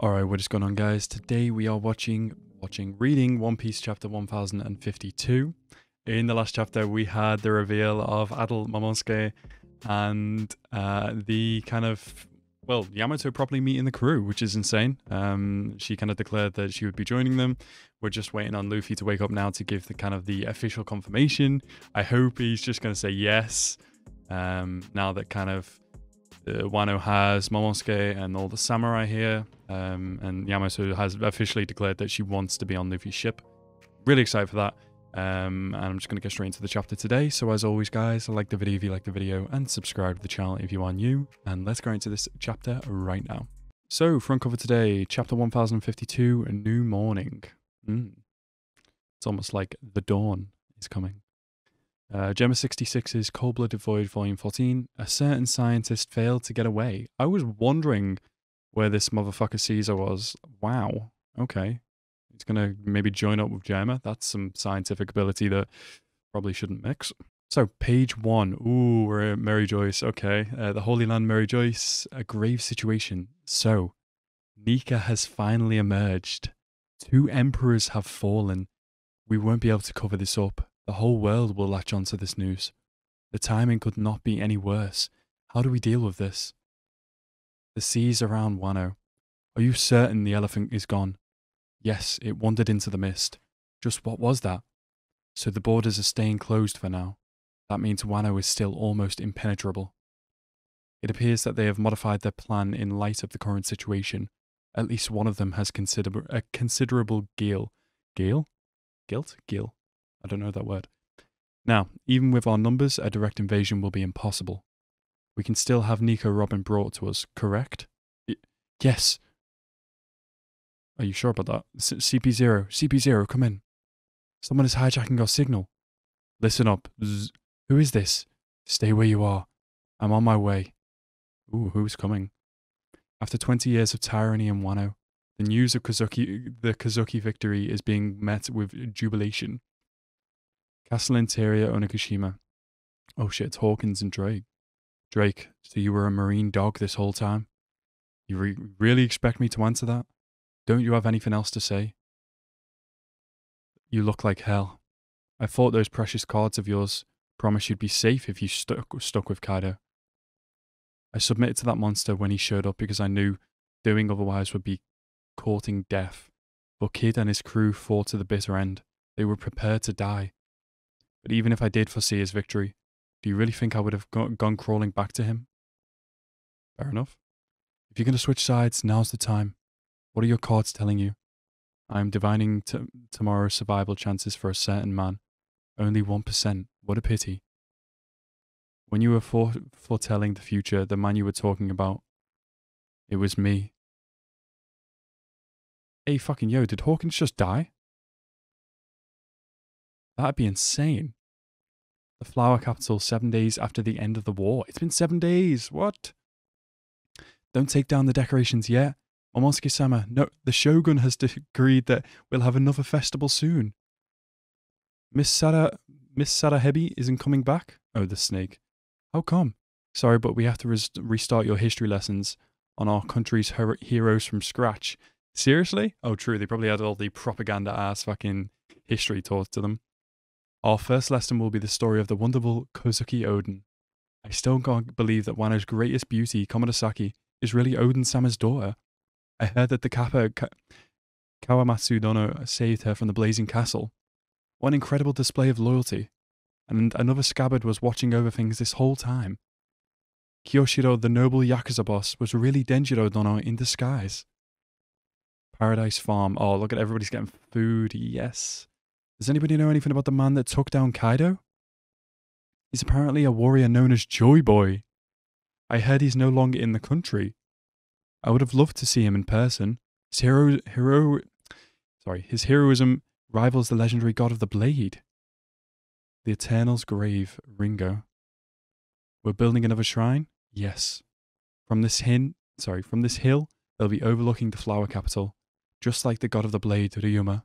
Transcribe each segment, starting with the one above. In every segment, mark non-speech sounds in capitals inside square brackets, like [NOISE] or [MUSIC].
Alright, what is going on guys? Today we are watching, watching, reading One Piece chapter 1052. In the last chapter we had the reveal of Adol Momosuke and uh, the kind of, well, Yamato properly meeting the crew, which is insane. Um, she kind of declared that she would be joining them. We're just waiting on Luffy to wake up now to give the kind of the official confirmation. I hope he's just going to say yes. Um, now that kind of uh, Wano has Momosuke and all the samurai here, um, and Yamato has officially declared that she wants to be on Luffy's ship. Really excited for that. Um, and I'm just going to get straight into the chapter today. So as always, guys, like the video if you like the video, and subscribe to the channel if you are new. And let's go into this chapter right now. So front cover today, chapter 1052, A New Morning. Mm. It's almost like the dawn is coming. Uh, Germa 66's Cold Blooded Void Volume 14. A certain scientist failed to get away. I was wondering where this motherfucker Caesar was. Wow. Okay. He's going to maybe join up with Germa. That's some scientific ability that probably shouldn't mix. So, page one. Ooh, we're at Mary Geoise. Okay. Uh, the Holy Land, Mary Geoise. A grave situation. So, Nika has finally emerged. Two emperors have fallen. We won't be able to cover this up. The whole world will latch onto this news. The timing could not be any worse. How do we deal with this? The seas around Wano. Are you certain the elephant is gone? Yes, it wandered into the mist. Just what was that? So the borders are staying closed for now. That means Wano is still almost impenetrable. It appears that they have modified their plan in light of the current situation. At least one of them has consider- a considerable gil. Gil? Guilt? Gil. I don't know that word. Now, even with our numbers, a direct invasion will be impossible. We can still have Nico Robin brought to us, correct? Y- yes. Are you sure about that? C- CP0, CP0, come in. Someone is hijacking our signal. Listen up. Zzz. Who is this? Stay where you are. I'm on my way. Ooh, who's coming? After 20 years of tyranny in Wano, the news of Kazuki, the Kazuki victory is being met with jubilation. Castle Interior, Onigashima. Oh shit, it's Hawkins and Drake. Drake, so you were a marine dog this whole time? You re- really expect me to answer that? Don't you have anything else to say? You look like hell. I thought those precious cards of yours promised you'd be safe if you stuck, stuck with Kaido. I submitted to that monster when he showed up because I knew doing otherwise would be courting death. But Kid and his crew fought to the bitter end. They were prepared to die. But even if I did foresee his victory, do you really think I would have go- gone crawling back to him? Fair enough. If you're going to switch sides, now's the time. What are your cards telling you? I am divining tomorrow's survival chances for a certain man. Only 1%. What a pity. When you were fore- foretelling the future, the man you were talking about, it was me. Hey, fucking yo, did Hawkins just die? That'd be insane. The flower capital seven days after the end of the war. It's been seven days. What? Don't take down the decorations yet. Momosuke sama, no, the shogun has agreed that we'll have another festival soon. Miss Sara, Miss Sarahebi isn't coming back? Oh, the snake. How come? Sorry, but we have to res- restart your history lessons on our country's her- heroes from scratch. Seriously? Oh, true. They probably had all the propaganda ass fucking history taught to them. Our first lesson will be the story of the wonderful Kozuki Oden. I still can't believe that Wano's greatest beauty, Komurasaki, is really Oden Sama's daughter. I heard that the Kappa Ka- Kawamatsu Dono saved her from the blazing castle. What an incredible display of loyalty. And another scabbard was watching over things this whole time. Kyoshiro, the noble Yakuza boss, was really Denjiro Dono in disguise. Paradise Farm. Oh, look at everybody's getting food. Yes. Does anybody know anything about the man that took down Kaido? He's apparently a warrior known as Joy Boy. I heard he's no longer in the country. I would have loved to see him in person. His hero, hero, sorry, his heroism rivals the legendary god of the blade. The Eternal's grave, Ringo. We're building another shrine? Yes. From this hin, sorry, from this hill, they'll be overlooking the flower capital, just like the god of the blade, Ryuma.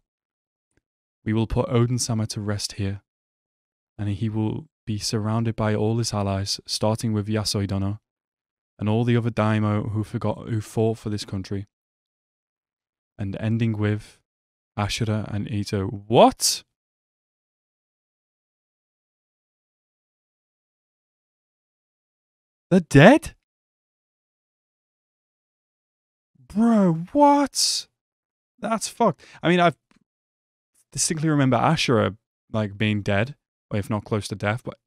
We will put Oden Sama to rest here, and he will be surrounded by all his allies, starting with Yasuie Dono and all the other daimyo who forgot who fought for this country. and ending with Ashura and Izo. What? They're dead? Bro, what? That's fucked. I mean, I distinctly remember Ashura uh, like being dead, or if not close to death, but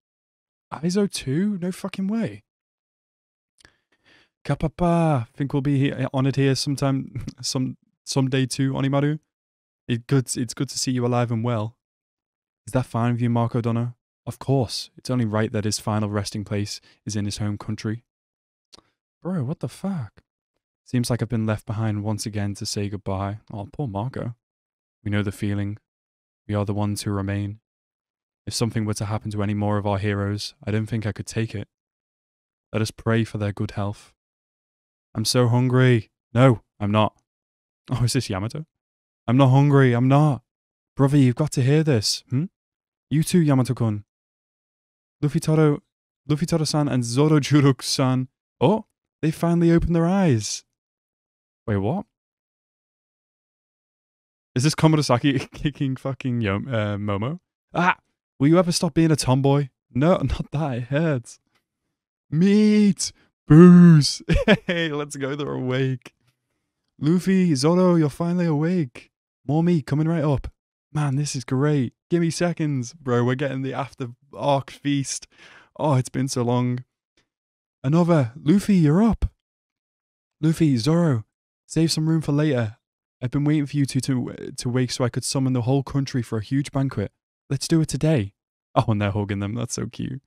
Izo too? No fucking way. Kapapa, think we'll be honored here sometime, [LAUGHS] some someday too, Onimaru. It good, it's good to see you alive and well. Is that fine with you, Marco Dono? Of course. It's only right that his final resting place is in his home country. Bro, what the fuck? Seems like I've been left behind once again to say goodbye. Oh, poor Marco. We know the feeling. We are the ones who remain. If something were to happen to any more of our heroes, I don't think I could take it. Let us pray for their good health. I'm so hungry. No, I'm not. Oh, is this Yamato? I'm not hungry. I'm not. Brother, you've got to hear this. Hmm? You too, Yamato-kun. Luffy Toro, Luffytaro-san and Zorojuro-san. Oh, they finally opened their eyes. Wait, what? Is this Komurasaki [LAUGHS] kicking fucking Yo- uh, Momo? Ah! Will you ever stop being a tomboy? No, [LAUGHS] not that. It hurts. Meat! Booze! [LAUGHS] Hey, let's go. They're awake. Luffy, Zoro, you're finally awake. More meat coming right up. Man, this is great. Give me seconds. Bro, we're getting the after arc feast. Oh, it's been so long. Another. Luffy, you're up. Luffy, Zoro, save some room for later. I've been waiting for you two to, uh, to wake so I could summon the whole country for a huge banquet. Let's do it today. [LAUGHS] Oh, and they're hugging them. That's so cute.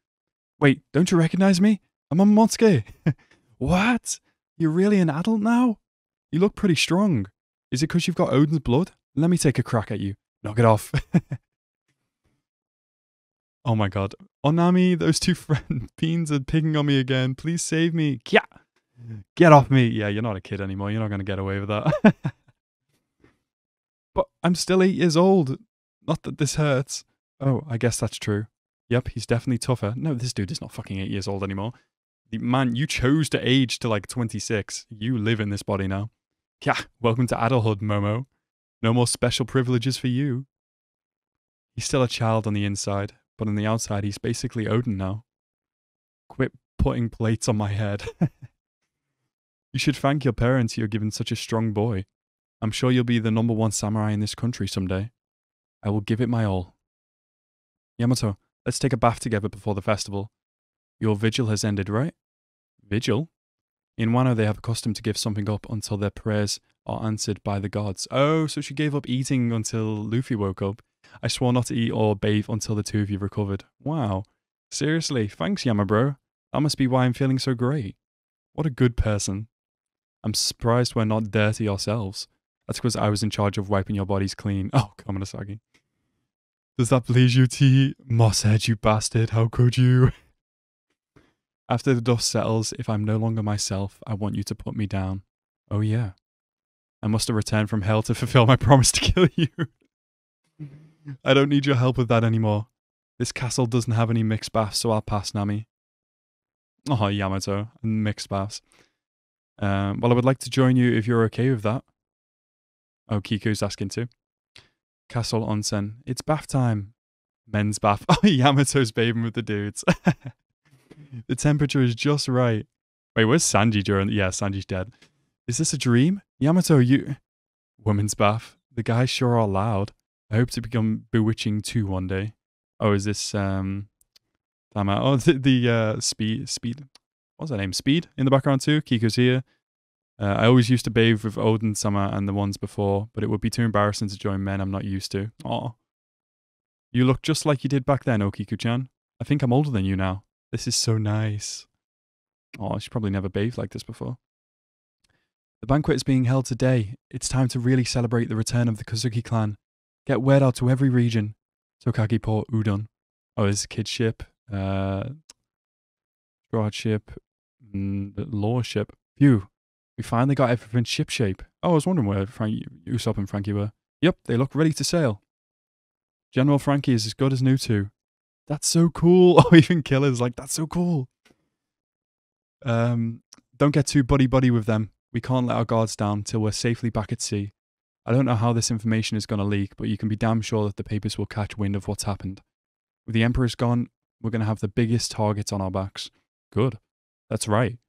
Wait, don't you recognize me? I'm a Momonosuke. [LAUGHS] what? You're really an adult now? You look pretty strong. Is it because you've got Oden's blood? Let me take a crack at you. Knock it off. [LAUGHS] oh my god. Onami, those two friend are picking on me again. Please save me. Yeah. Get off me. Yeah, you're not a kid anymore. You're not going to get away with that. But I'm still eight years old. Not that this hurts. Oh, I guess that's true. Yep, he's definitely tougher. No, this dude is not fucking eight years old anymore. The man, you chose to age to like 26. You live in this body now. Yeah, welcome to adulthood, Momo. No more special privileges for you. He's still a child on the inside, but on the outside, he's basically Oden now. Quit putting plates on my head. [LAUGHS] you should thank your parents you're given such a strong boy. I'm sure you'll be the number one samurai in this country someday. I will give it my all. Yamato, let's take a bath together before the festival. Your vigil has ended, right? Vigil? In Wano, they have a custom to give something up until their prayers are answered by the gods. Oh, so she gave up eating until Luffy woke up. I swore not to eat or bathe until the two of you recovered. Wow. Seriously, thanks, Yama bro. That must be why I'm feeling so great. What a good person. I'm surprised we're not dirty ourselves. That's because I was in charge of wiping your bodies clean. [LAUGHS] Oh, Komurasaki. Does that please you, T? Mosshead, you bastard. How could you? [LAUGHS] After the dust settles, if I'm no longer myself, I want you to put me down. Oh, yeah. I must have returned from hell to fulfill my [LAUGHS] promise to kill you. I don't need your help with that anymore. This castle doesn't have any mixed baths, so I'll pass Nami. Oh, Yamato, mixed baths. Um, well, I would like to join you if you're okay with that. Oh, Kiku's asking too. Castle Onsen. It's bath time. Men's bath. [LAUGHS] Oh, Yamato's bathing with the dudes. [LAUGHS] the temperature is just right. Wait, where's Sanji during? Yeah, Sanji's dead. Is this a dream? Yamato, you. Women's bath. The guys sure are loud. I hope to become bewitching too one day. Oh, is this um? Damn it. Oh, [LAUGHS] the, the uh, speed speed. What's that name? Speed in the background too. Kiku's here. Uh, I always used to bathe with Oden Sama and the ones before, but it would be too embarrassing to join men I'm not used to. Aw. You look just like you did back then, Okiku-chan. I think I'm older than you now. This is so nice. Oh, she probably never bathed like this before. The banquet is being held today. It's time to really celebrate the return of the Kozuki clan. Get word out to every region. Tokage Port Udon. Oh, there's a kid ship. Uh, Straw ship. Mm, law ship. Phew. We finally got everything shipshape. Oh, I was wondering where Frank, Usopp and Franky were. Yep, they look ready to sail. General Franky is as good as new too. That's so cool. [LAUGHS] Oh, even Killer's like, that's so cool. Um, don't get too buddy buddy with them. We can't let our guards down till we're safely back at sea. I don't know how this information is going to leak, but you can be damn sure that the papers will catch wind of what's happened. With the Emperor's gone, we're going to have the biggest targets on our backs. Good. That's right.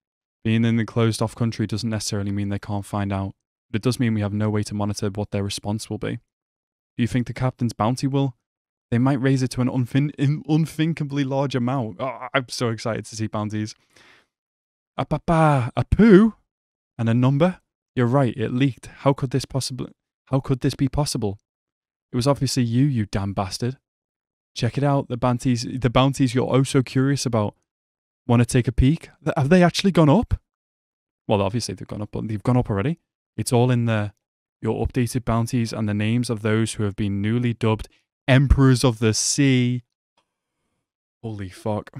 Being in the closed off country doesn't necessarily mean they can't find out, but it does mean we have no way to monitor what their response will be. Do you think the captain's bounty will? They might raise it to an unfin- unthinkably large amount. Oh, I'm so excited to see bounties. A papa, a poo, and a number. You're right. It leaked. How could this possibly? How could this be possible? It was obviously you, you damn bastard. Check it out. The bounties, the bounties you're oh so curious about. Want to take a peek? Have they actually gone up? Well, obviously they've gone up, but they've gone up already. It's all in there. Your updated bounties and the names of those who have been newly dubbed Emperors of the Sea. Holy fuck.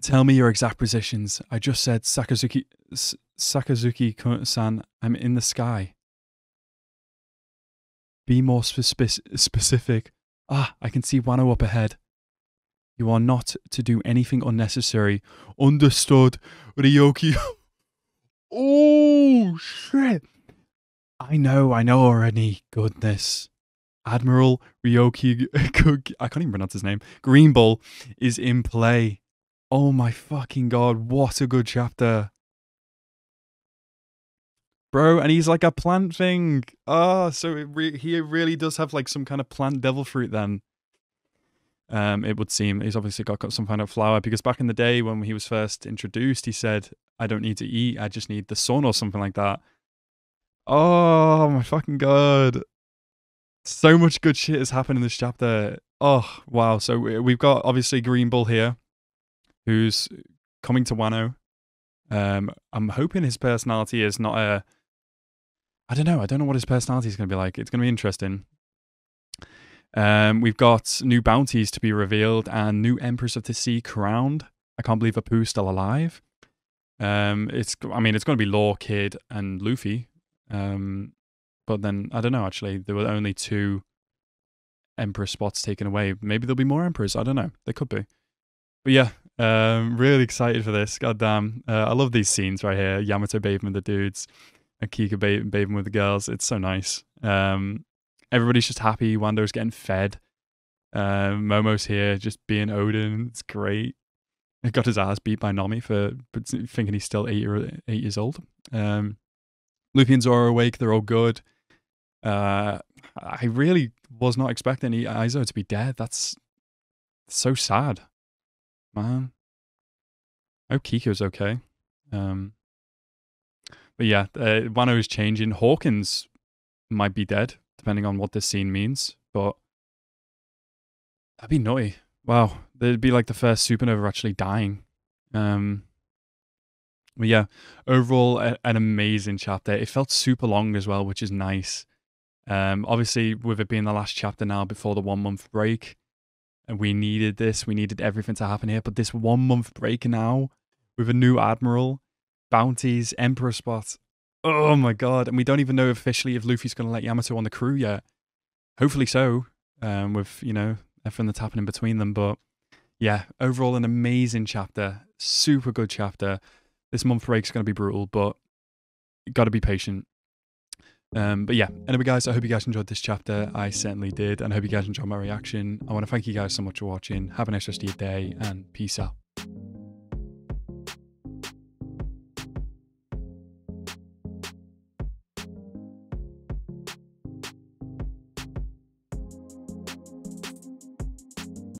Tell me your exact positions. I just said Sakazuki S- Sakazuki-san, I'm in the sky. Be more spe- specific. Ah, I can see Wano up ahead. You are not to do anything unnecessary. Understood, Ryoki. [LAUGHS] oh, shit. I know, I know already. Goodness. Admiral Ryoki, [LAUGHS] I can't even pronounce his name, Green Bull is in play. Oh my fucking god, what a good chapter. Bro, and he's like a plant thing. Ah, oh, so re- he really does have like some kind of plant devil fruit then. Um, it would seem he's obviously got, some kind of flower because back in the day when he was first introduced, he said, "I don't need to eat, I just need the sun" or something like that. Oh my fucking god! So much good shit has happened in this chapter. Oh, wow. So we've got obviously Green Bull here, who's coming to Wano. Um, I'm hoping his personality is not a. I don't know. I don't know what his personality is going to be like. It's going to be interesting. Um, we've got new bounties to be revealed and new Empress of the Sea crowned. I can't believe Apoo's still alive. Um, it's. I mean, it's going to be Law, Kid, and Luffy. Um, but then I don't know. Actually, there were only two emperor spots taken away. Maybe there'll be more emperors. I don't know. There could be. But yeah, um, really excited for this. God damn. Uh, I love these scenes right here. Yamato bathing with the dudes, and Kiku bathing with the girls. It's so nice. Um, everybody's just happy. Wano's getting fed. Um, Momo's here, just being Oden. It's great. He got his ass beat by Nami for thinking he's still eight, year, eight years old. Um, Luffy and Zoro awake. They're all good. Uh, I really was not expecting Izo to be dead. That's so sad, man. Hope Kiku's okay. Um, but yeah, uh, Wano is changing. Hawkins might be dead, depending on what this scene means. But that'd be nutty. Wow, that'd be like the first supernova actually dying. Um, but yeah, overall, a, an amazing chapter. It felt super long as well, which is nice. Um, obviously, with it being the last chapter now before the one month break, and we needed this, we needed everything to happen here. But this one month break now, with a new admiral, bounties, emperor spot. Oh my god! And we don't even know officially if Luffy's going to let Yamato on the crew yet. Hopefully so. Um, with you know everything that's happening between them, but yeah, overall an amazing chapter, super good chapter. This month break is going to be brutal, but got to be patient. Um, but yeah, anyway, guys, I hope you guys enjoyed this chapter. I certainly did, and I hope you guys enjoyed my reaction. I want to thank you guys so much for watching. Have a nice rest of your day, and peace out.